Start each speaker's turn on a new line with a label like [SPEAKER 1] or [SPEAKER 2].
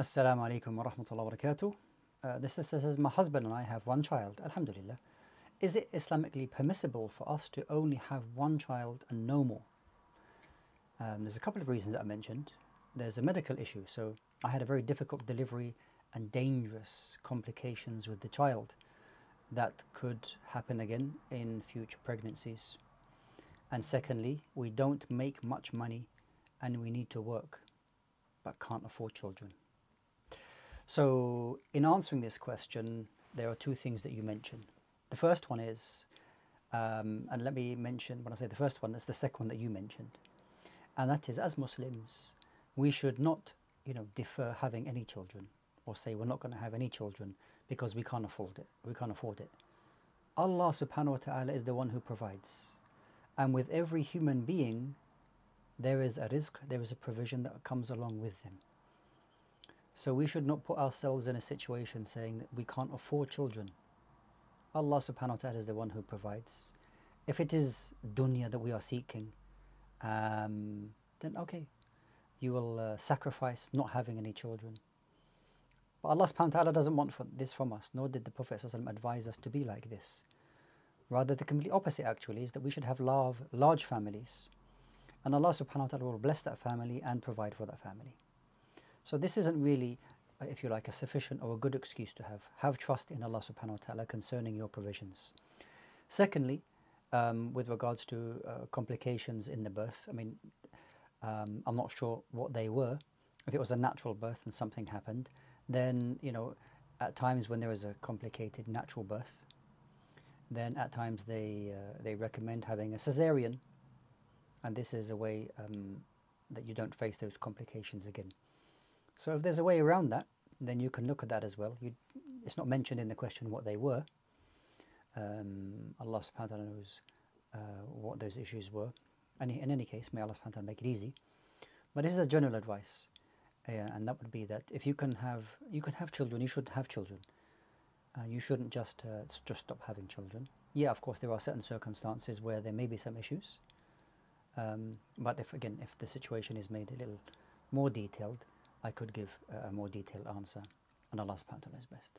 [SPEAKER 1] Assalamu alaikum wa rahmatullahi wa barakatuh. Uh, the sister says, My husband and I have one child, Alhamdulillah. Is it Islamically permissible for us to only have one child and no more? Um, there's a couple of reasons that I mentioned. There's a medical issue, so I had a very difficult delivery and dangerous complications with the child that could happen again in future pregnancies. And secondly, we don't make much money and we need to work but can't afford children. So, in answering this question, there are two things that you mention. The first one is, um, and let me mention when I say the first one, it's the second one that you mentioned, and that is as Muslims, we should not, you know, defer having any children or say we're not going to have any children because we can't afford it. We can't afford it. Allah subhanahu wa ta'ala is the one who provides. And with every human being, there is a rizq, there is a provision that comes along with them. So we should not put ourselves in a situation saying that we can't afford children. Allah subhanahu wa ta'ala is the one who provides. If it is dunya that we are seeking, um, then okay, you will uh, sacrifice not having any children. But Allah subhanahu wa ta'ala doesn't want this from us, nor did the Prophet advise us to be like this. Rather, the complete opposite actually is that we should have large, large families. And Allah subhanahu wa ta'ala will bless that family and provide for that family. So this isn't really, uh, if you like, a sufficient or a good excuse to have. Have trust in Allah subhanahu wa ta'ala concerning your provisions. Secondly, um, with regards to uh, complications in the birth, I mean, um, I'm not sure what they were. If it was a natural birth and something happened, then, you know, at times when there is a complicated natural birth, then at times they, uh, they recommend having a cesarean. And this is a way um, that you don't face those complications again. So if there's a way around that, then you can look at that as well. You, it's not mentioned in the question what they were. Um, Allah subhanahu wa ta'ala knows uh, what those issues were. And in any case, may Allah subhanahu wa ta'ala make it easy. But this is a general advice. Uh, and that would be that if you can have you can have children, you should have children. Uh, you shouldn't just uh, just stop having children. Yeah, of course, there are certain circumstances where there may be some issues. Um, but if again, if the situation is made a little more detailed, I could give a more detailed answer, and Allah subhanahu wa is best.